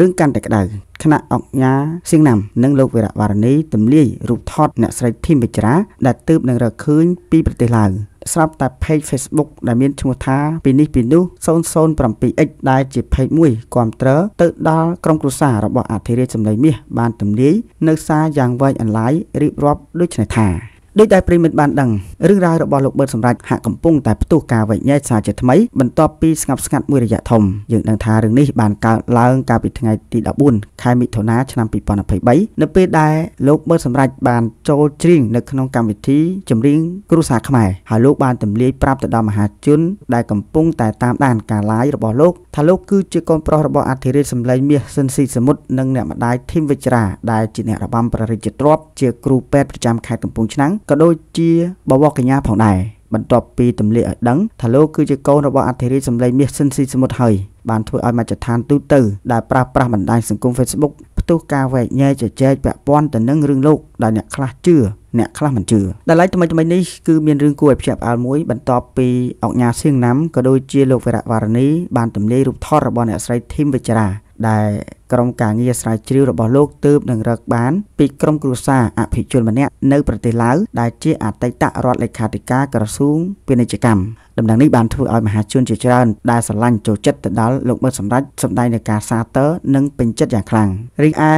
រឿងកាន់តែក្តៅគណៈអង្គការសៀងណាំនិងលោកវីរៈវ៉ារនីទម្លាយរូបថតអ្នកស្រីធីមវិជ្រាដែលទើបនឹងរកឃើញពីប្រទេសឡាវស្រាប់តែ page Facebook ដែលមានឈ្មោះថាពីនេះពីនោះ 007X ដែលជា page មួយគ្រប់ត្រទៅដល់ក្រុមគ្រួសាររបស់អធិរាជសម្លេងមាសបានទម្លាយនៅសារយ៉ាងវែងអន្លាយរៀបរាប់ដូចនេះថា ដោយដែលប្រិមិត្តបានដឹងរឿងរ៉ាវរបស់លោកបឺតសម្រាប់ហាក់កំពុងតែផ្ទុះការវែកញែកសារជាថ្មីបន្ទាប់ពីស្ងប់ស្ងាត់មួយរយៈធំយើងដឹងថារឿងនេះបានកើតឡើងកាលពីថ្ងៃទី14ខែមិថុនាឆ្នាំ2023នៅពេលដែលលោកបឺតសម្រាប់បានចូលច្រៀងនៅក្នុងកម្មវិធីចម្រៀងគ្រូសាខ្មែរហើយលោកបានទម្លាយប្រាប់ទៅដល់មហាជនដែលកំពុងតែតាមដានការ live របស់លោកថាលោកគឺជាកូនប្រុសរបស់អធិរាជសម្លេងមាសស៊ិនស៊ីសមុទ្រនិងអ្នកម្ដាយធីមវិជ្រាដែលជាអ្នករបាំព្រះរាជទ្រព្យជាគ្រូពេទ្យប្រចាំខេត្តកំពង់ឆ្នាំងក៏ដូចជាបវរកញ្ញាផងដែរបន្ទាប់ពីទម្លាក់ឲ្យដឹងថាលោកគឺជាកូនរបស់អធិរាជសម្លេងមាសស៊ិនស៊ីសមុទ្រហើយបានធ្វើឲ្យមជ្ឈដ្ឋានទូទៅដែលប្រើប្រាស់បណ្ដាញសង្គម Facebook ផ្ទុះការវែកញែកជជែកពាក់ព័ន្ធទៅនឹងរឿងលោកដែលអ្នកខ្លះជឿអ្នកខ្លះមិនជឿដែលឡែកថ្មីថ្មីនេះគឺមានរឿងគួរឲ្យភ្ញាក់ផ្អើលមួយបន្ទាប់ពីអង្គញាសៀងណាំក៏ដូចជាលោកវរៈវរនីបានទម្លាយរូបថតរបស់អ្នកស្រីធីមវិជ្រាដែល ក្រុមការងារស្រាវជ្រាវរបស់លោកទើបនឹងរកបានពីក្រុមគ្រួសារអភិជនម្នាក់នៅប្រទេសឡាវដែលជាអតីតរដ្ឋលេខាធិការក្រសួងពាណិជ្ជកម្មដំណឹងនេះបានធ្វើឲ្យមហាជនជាច្រើនដែលស្រឡាញ់ចូលចិត្តទៅដល់លោកមើលសម្ដេចសម្ដែងនៃការសាទរនិងពេញចិត្តយ៉ាងខ្លាំងរីឯ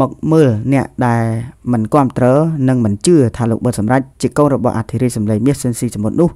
មកមើលអ្នកដែលមិនគ្រប់គ្រងនិងមិនជឿថាលោកបិទសម្ដេចជាកូនរបស់អធិរាជសម្លេងមាសសិនស៊ីសមុទ្រនោះ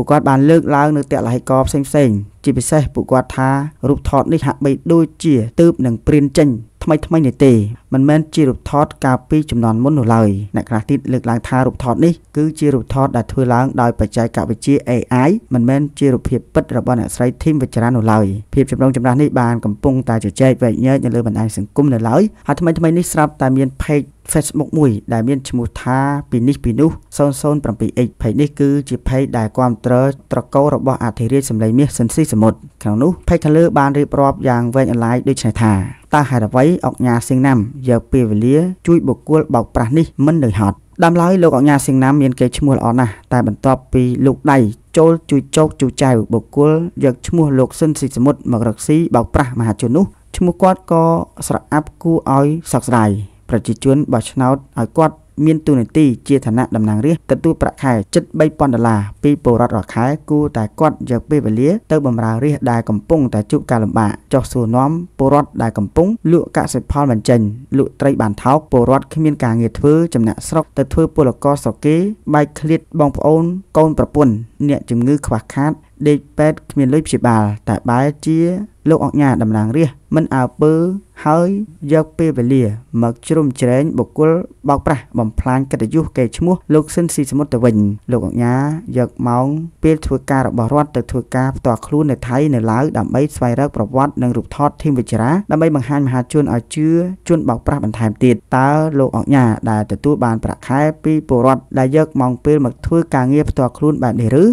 ពួកគាត់បានលើកឡើងនៅតលហិកផ្សេងផ្សេងជាពិសេសពួកគាត់ថារូបថតនេះហាក់បីដូចជាទើបនឹងព្រានចេញ ថ្មីថ្មីនេះទេមិនមែនជារូបថតកាលពីចំនួនមុននោះឡើយអ្នកខ្លះទៀតលើកឡើងថារូបថតនេះគឺជារូបថតដែលធ្វើឡើងដោយបច្ចេកវិទ្យា AI មិនមែនជារូបភាពពិតរបស់អ្នកស្រីធីមវិជ្រានោះឡើយភាពចម្រុងចម្រាស់នេះបានកំពុងតែជជែកវែកញែកនៅលើបណ្ដាញសង្គមនៅឡើយហើយថ្មីថ្មីនេះស្រាប់តែមាន page Facebook មួយដែលមានឈ្មោះថាពីនេះពីនោះ 007X page នេះគឺជា page ដែលគ្រប់គ្រងត្រកូលរបស់អធិរាជសម្លេងមាសសិនស៊ីសមុទ្រក្នុងនោះ page ខាងលើបានរៀបរាប់យ៉ាងវែងអន្លាយដូចនេះថា តើហេតុអ្វីអង្គញាសៀងណាំយកពេលវេលាជួយបុគ្គលបោកប្រាស់នេះមិននៅហត់ដើមឡើយលោកអង្គញាសៀងណាំមានកេរ្តិ៍ឈ្មោះល្អណាស់តែបន្ទាប់ពីលោកដៃចូលជួយចោកជួយចៅបុគ្គលយកឈ្មោះលោកស៊ិនស៊ីសមុទ្រមករកស៊ីបោកប្រាស់មហាជននោះឈ្មោះគាត់ក៏ស្រអាប់គួរឲ្យសោកស្ដាយប្រជាជនបោះឆ្នោតឲ្យគាត់ មានទូនាទីជាឋានៈតំណាងរាស្ត្រទទួលប្រាក់ខែជិត3000ដុល្លារពីពលរដ្ឋរាល់ខែគួរតែគាត់យកពេលវេលាទៅបម្រើរាស្ត្រដែលកំពុងតែជួបការលំបាកចោះសួរនាំពលរដ្ឋដែលកំពុងលក់កសិផលមិនចេញលក់ត្រីបានថោកពលរដ្ឋគ្មានការងារធ្វើចំណាក់ស្រុកទៅធ្វើពលករស្រុកគេបែកឃ្លាតបងប្អូនកូនប្រពន្ធអ្នកជំងឺខ្វះខាត ដេកពេទ្យគ្មានលុយព្យាបាលតែបែរជាលោកអង្គញាតំណាងរាស្ត្រមិនអើពើហើយយកពេលវេលាមកជ្រុំជ្រែងបុគ្គលបោកប្រាស់បំផ្លាញកិត្តិយសកេរ្តិ៍ឈ្មោះលោកស៊ិនស៊ីសមុទ្រទៅវិញលោកអង្គញាយកម៉ោងពេលធ្វើការរបស់រដ្ឋទៅធ្វើការផ្ទាល់ខ្លួននៅថៃនៅឡាវដើម្បីស្វែងរកប្រវត្តិនិងរូបថតធីមវិជ្រាដើម្បីបង្ហាញមហាជនឲ្យជឿជនបោកប្រាស់បន្ថែមទៀតតើលោកអង្គញាដែលទទួលបានប្រាក់ខែពីពលរដ្ឋដែលយកម៉ោងពេលមកធ្វើការងារផ្ទាល់ខ្លួនបែបនេះឬ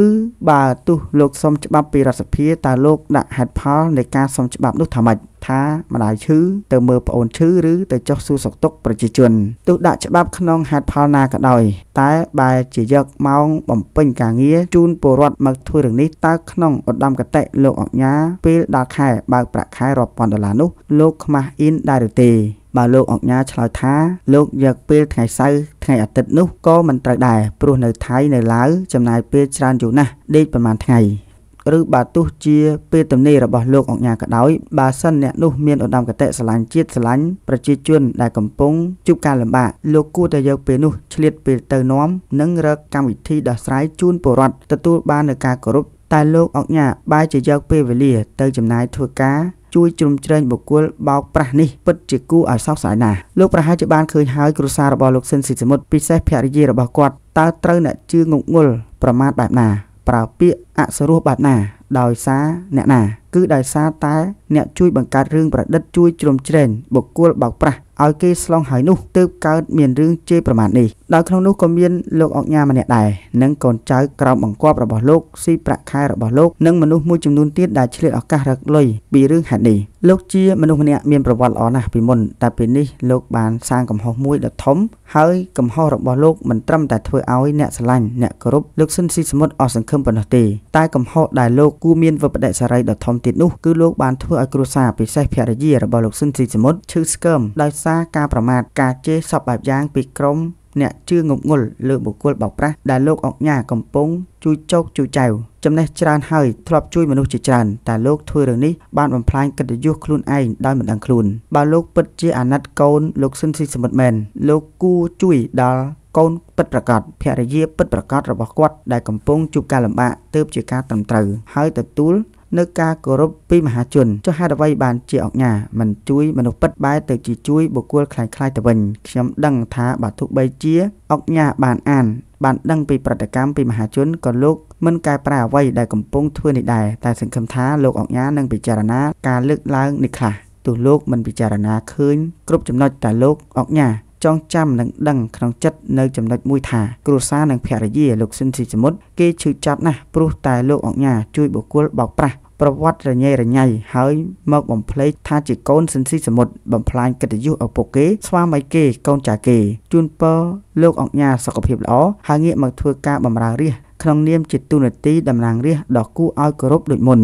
ឬបើទោះលោកសុំច្បាប់ពីរដ្ឋសភាតើលោកដាក់ហេតុផលនៃការសុំច្បាប់នោះថាម៉េចថាម្ដាយឈឺទៅមើលប្អូនឈឺឬទៅចុះសួរសុខទុក្ខប្រជាជនទោះដាក់ច្បាប់ក្នុងហេតុផលណាក៏ដោយ តែបែរជាយកម៉ោងបំពេញការងារជូនពលរដ្ឋមកធ្វើរឿងនេះតើក្នុងឧត្តមកតេលោកអញ្ញាពេលដល់ខែបើកប្រាក់ខែរាប់ពាន់ដុល្លារនោះលោកខ្មាស់អ៊ីនដែរឬទេ បើលោកអង្គញាឆ្លើយថាលោកយកពេលថ្ងៃសៅរ៍ថ្ងៃអាទិត្យនោះក៏មិនត្រូវដែរព្រោះនៅថៃនៅឡាវចំណាយពេលច្រើនយូរណាស់ដេកប្រហែលថ្ងៃឬបើទោះជាពេលទំនេររបស់លោកអង្គញាក៏ដោយបើសិនអ្នកនោះមានឧត្តមគតិស្រឡាញ់ជាតិស្រឡាញ់ប្រជាជនដែលកំពុងជួបការលំបាកលោកគួរតែយកពេលនោះឆ្លៀតពេលទៅនាំនិងរកកម្មវិធីដោះស្រាយជូនពលរដ្ឋទទួលបាននូវការគោរពតែលោកអង្គញាបែរជាយកពេលវេលាទៅចំណាយធ្វើការ ជួយជ្រោមជ្រែងបុគ្គលបោកប្រាស់នេះពិតជាគួរឲ្យសោកស្ដាយណាស់លោកប្រហែលជាបានឃើញហើយគ្រួសាររបស់លោកស៊ិនស៊ីសមុទ្រពិសេសភរិយារបស់គាត់តើត្រូវអ្នកជឿងងល់ប្រមាថបែបណា ប្រើពាក្យអសរោះបែបណាដោយសារអ្នកណា គឺដោយសារតែអ្នកជួយបង្កើតរឿងប្រឌិតជួយជ្រោមជ្រែងបុគ្គលបោកប្រាស់ឲ្យគេស្លងហើយនោះទើបកើតមានរឿងជេរប្រមាថនេះដោយក្នុងនោះក៏មានលោកអុកញ៉ាម្នាក់ដែរនិងកូនចៅក្រោមបង្គាប់របស់លោកស៊ីប្រាក់ខែរបស់លោកនិងមនុស្សមួយចំនួនទៀតដែលឆ្លៀតឱកាសរកលុយពីរឿងហេតុនេះលោកជាមនុស្សម្នាក់មានប្រវត្តិល្អណាស់ពីមុនតែពេលនេះលោកបានសាងកំហុសមួយដ៏ធំហើយកំហុសរបស់លោកមិនត្រឹមតែធ្វើឲ្យអ្នកស្រឡាញ់អ្នកគោរពលោកស៊ិនស៊ីសមុទ្រអស់សង្ឃឹមប៉ុណ្ណោះទេតែកំហុសដែលលោកគូមានវិបដិសារីដ៏ធំទៀតនោះគឺលោកបានធ្វើឲ្យគ្រួសារពិសេសភរិយារបស់លោកស៊ិនស៊ីសមុទ្រឈឺស្កើមដោយសារការប្រមាថការជេរសពបែបយ៉ាងពីក្រុម អ្នកជឿងប់ងល់លើបុគ្គលបោកប្រាស់ដែលលោកអុកញ៉ាកំពុងជួយចោកជួយចៅចំណេះច្រើនហើយធ្លាប់ជួយមនុស្សជាច្រើនតែលោកធ្វើរឿងនេះបានបំផ្លាញកិត្តិយសខ្លួនឯងដោយមិនដឹងខ្លួនបើលោកពិតជាអាណិតកូនលោកស៊ិនស៊ីសមុទ្រមែនលោកគួរជួយដល់កូនពិតប្រកបភរិយាពិតប្រកបរបស់គាត់ដែលកំពុងជួបការលំបាកទើបជាការត្រឹមត្រូវហើយទទួល នៅការគោរពពីមហាជនចុះហេតុអ្វីបានជាអង្គការមិនជួយមនុស្សពិតបែរទៅជាជួយបុគ្គលខ្លាំងខ្លាយទៅវិញខ្ញុំដឹងថាបើទោះបីជាអង្គការបានអានបានដឹងពីប្រតិកម្មពីមហាជនក៏លោកមិនកែប្រែអ្វីដែលកំពុងធ្វើនេះដែរតែសង្ឃឹមថាលោកអង្គការនឹងពិចារណាការលើកឡើងនេះខ្លះទោះលោកមិនពិចារណាឃើញគ្រប់ចំណុចតែលោកអង្គការចងចាំនិងដឹងក្នុងចិត្តនៅចំណុចមួយថាគ្រួសារនិងភរិយាលោកស៊ិនស៊ីសមុទ្រគេឈឺចាប់ណាស់ព្រោះតែលោកអង្គញាជួយបុគ្គលបោកប្រាស់ ប្រវត្តិរញ៉េរញ៉ៃហើយមកបំភ្លេចថាជាកូនសិនស៊ីសមុទ្របំផ្លាញកិត្តិយសឪពុកគេ ស្វាមីគេកូនចាគេជូនពរលោកអង្ញាសុខភាពល្អហើយងាកមកធ្វើការបម្រើរាជក្នុងនាមជាទូនាទីតំណាងរាជដ៏គួរឲ្យគោរពដូចមុន